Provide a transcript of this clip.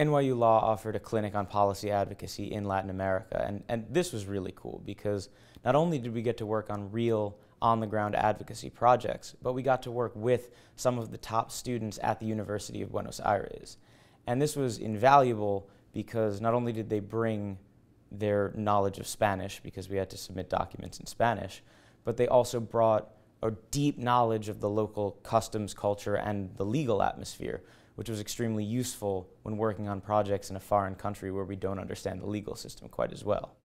NYU Law offered a clinic on policy advocacy in Latin America, and, and this was really cool because not only did we get to work on real on the ground advocacy projects, but we got to work with some of the top students at the University of Buenos Aires. And this was invaluable because not only did they bring their knowledge of Spanish, because we had to submit documents in Spanish, but they also brought a deep knowledge of the local customs culture and the legal atmosphere, which was extremely useful when working on projects in a foreign country where we don't understand the legal system quite as well.